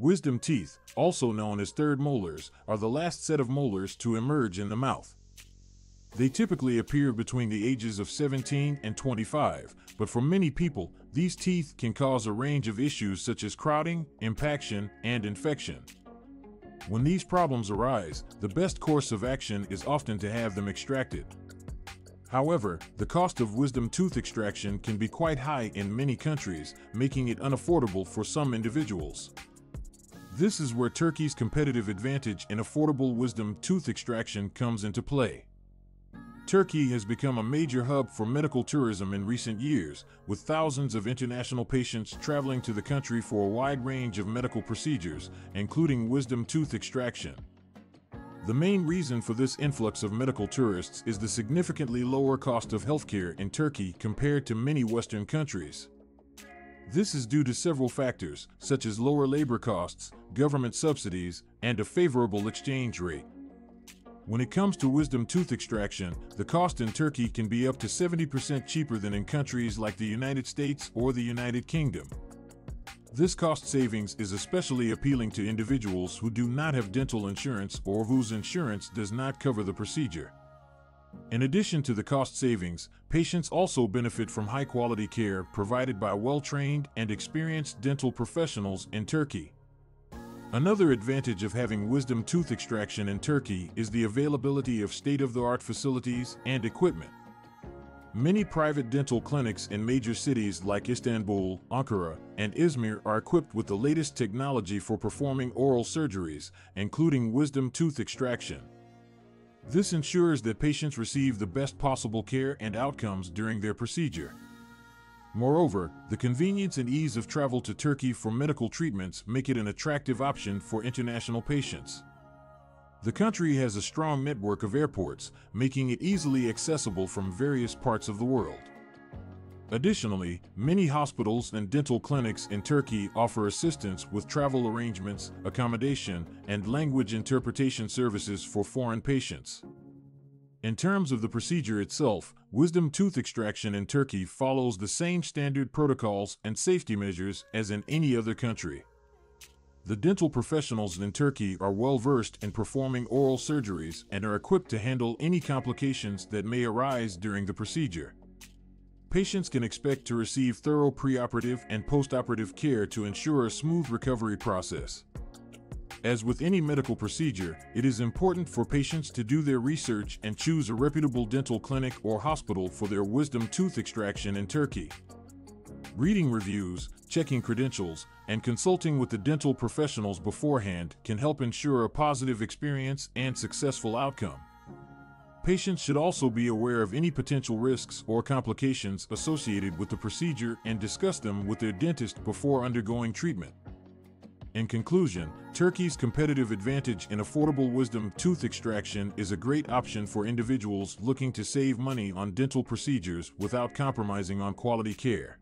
Wisdom teeth, also known as third molars, are the last set of molars to emerge in the mouth. They typically appear between the ages of 17 and 25, but for many people, these teeth can cause a range of issues such as crowding, impaction, and infection. When these problems arise, the best course of action is often to have them extracted. However, the cost of wisdom tooth extraction can be quite high in many countries, making it unaffordable for some individuals. This is where Turkey's competitive advantage in affordable wisdom tooth extraction comes into play. Turkey has become a major hub for medical tourism in recent years, with thousands of international patients traveling to the country for a wide range of medical procedures, including wisdom tooth extraction. The main reason for this influx of medical tourists is the significantly lower cost of healthcare in Turkey compared to many Western countries. This is due to several factors, such as lower labor costs, government subsidies, and a favorable exchange rate. When it comes to wisdom tooth extraction, the cost in Turkey can be up to 70% cheaper than in countries like the United States or the United Kingdom. This cost savings is especially appealing to individuals who do not have dental insurance or whose insurance does not cover the procedure. In addition to the cost savings, patients also benefit from high quality care provided by well trained and experienced dental professionals in Turkey. Another advantage of having wisdom tooth extraction in Turkey is the availability of state of the art facilities and equipment. Many private dental clinics in major cities like Istanbul, Ankara, and Izmir are equipped with the latest technology for performing oral surgeries, including wisdom tooth extraction. This ensures that patients receive the best possible care and outcomes during their procedure. Moreover, the convenience and ease of travel to Turkey for medical treatments make it an attractive option for international patients. The country has a strong network of airports, making it easily accessible from various parts of the world. Additionally, many hospitals and dental clinics in Turkey offer assistance with travel arrangements, accommodation, and language interpretation services for foreign patients. In terms of the procedure itself, wisdom tooth extraction in Turkey follows the same standard protocols and safety measures as in any other country. The dental professionals in Turkey are well versed in performing oral surgeries and are equipped to handle any complications that may arise during the procedure. Patients can expect to receive thorough preoperative and postoperative care to ensure a smooth recovery process. As with any medical procedure, it is important for patients to do their research and choose a reputable dental clinic or hospital for their wisdom tooth extraction in Turkey. Reading reviews, checking credentials, and consulting with the dental professionals beforehand can help ensure a positive experience and successful outcome. Patients should also be aware of any potential risks or complications associated with the procedure and discuss them with their dentist before undergoing treatment. In conclusion, Turkey's competitive advantage in affordable wisdom tooth extraction is a great option for individuals looking to save money on dental procedures without compromising on quality care.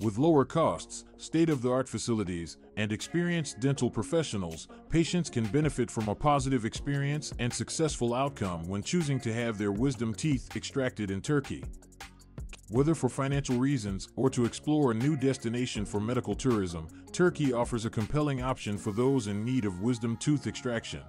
With lower costs, state of the art facilities, and experienced dental professionals, patients can benefit from a positive experience and successful outcome when choosing to have their wisdom teeth extracted in Turkey. Whether for financial reasons or to explore a new destination for medical tourism, Turkey offers a compelling option for those in need of wisdom tooth extraction.